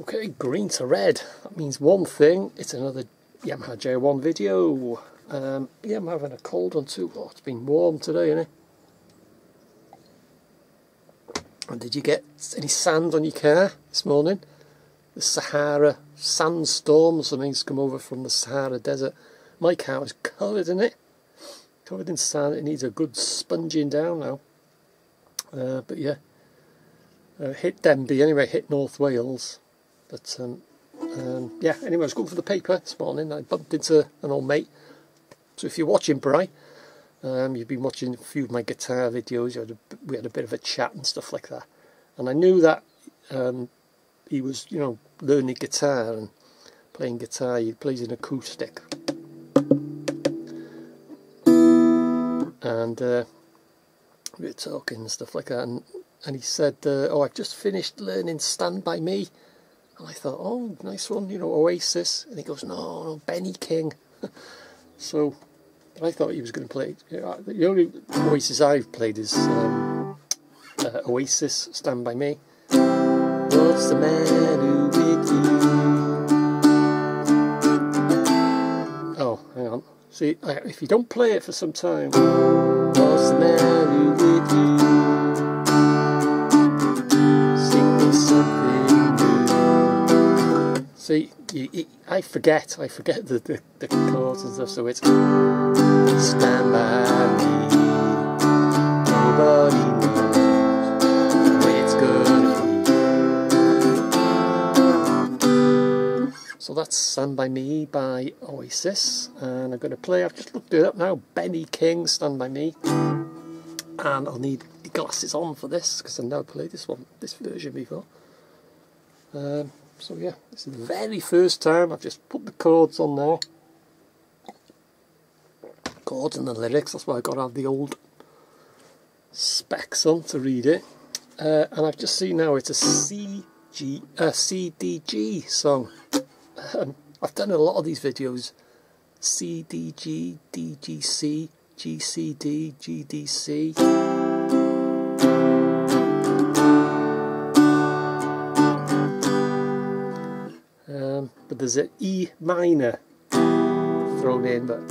Okay, green to red. That means one thing. It's another Yamaha JR1 video. Um, yeah, I'm having a cold one too. Oh, it's been warm today, isn't it? And did you get any sand on your car this morning? The Sahara sandstorm or something's come over from the Sahara Desert. My car is covered in it. Covered in sand. It needs a good sponging down now. Uh, but yeah, uh, hit Denbigh anyway, hit North Wales. But um, um, yeah, anyway, I was going for the paper this morning. I bumped into an old mate. So if you're watching, Bry, um, you've been watching a few of my guitar videos. Had a, we had a bit of a chat and stuff like that. And I knew that um, he was, you know, learning guitar and playing guitar. He plays an acoustic. And uh, we were talking and stuff like that. And, and he said, uh, oh, I've just finished learning Stand By Me. And I thought, oh, nice one, you know, Oasis. And he goes, no, no, Benny King. so I thought he was going to play. The only Oasis I've played is um, uh, Oasis, Stand By Me. What's the matter with you? Oh, hang on. See, if you don't play it for some time, what's the matter with you? See, you, you, I forget, I forget the, the, the chords and stuff, so it's Stand by me, nobody knows the it's gonna be. So that's Stand By Me by Oasis, and I'm going to play, I've just looked it up now, Benny King, Stand By Me, and I'll need the glasses on for this, because I've never played this one, this version before. Um, so yeah, this is the very first time I've just put the chords on there. Chords and the lyrics, that's why I've got to have the old specs on to read it. Uh, and I've just seen now it's a CG, uh, CDG song. Um, I've done a lot of these videos. CDG, DGC, GCD, GDC. But there's an E minor thrown in, but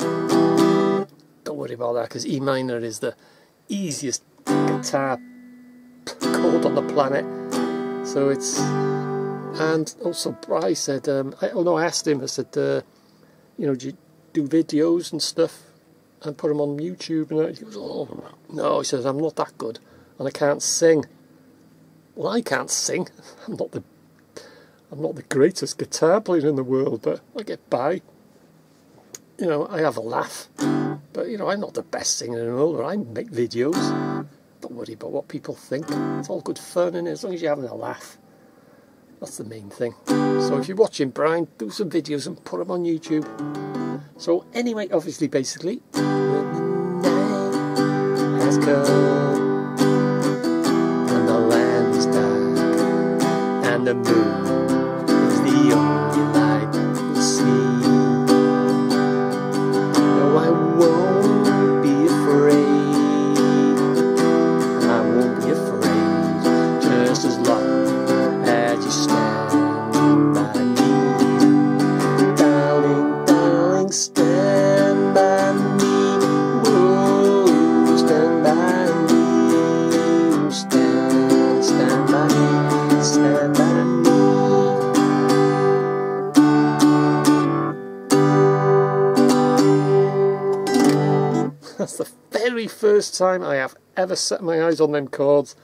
don't worry about that because E minor is the easiest guitar chord on the planet. So it's and also Bryce said, um, I, oh no, I asked him. I said, uh, you know, do you do videos and stuff and put them on YouTube? And he goes, oh no, he says I'm not that good and I can't sing. Well, I can't sing. I'm not the I'm not the greatest guitar player in the world, but I get by. You know, I have a laugh. But, you know, I'm not the best singer in the world, I make videos. Don't worry about what people think. It's all good fun, and as long as you're having a laugh. That's the main thing. So if you're watching Brian, do some videos and put them on YouTube. So anyway, obviously, basically, the night has come That's the very first time I have ever set my eyes on them chords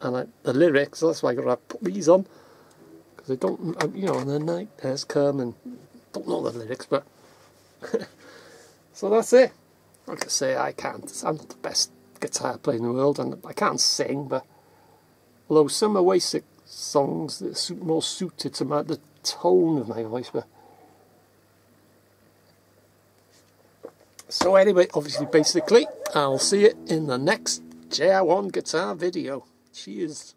and I, the lyrics, that's why I got to put these on because I don't, uh, you know, the night has come and don't know the lyrics, but so that's it. Like I say, I can't, I'm not the best guitar player in the world and I can't sing, but although some Oasis songs are more suited to my, the tone of my voice, but So anyway, obviously, basically, I'll see you in the next JR1 guitar video. Cheers.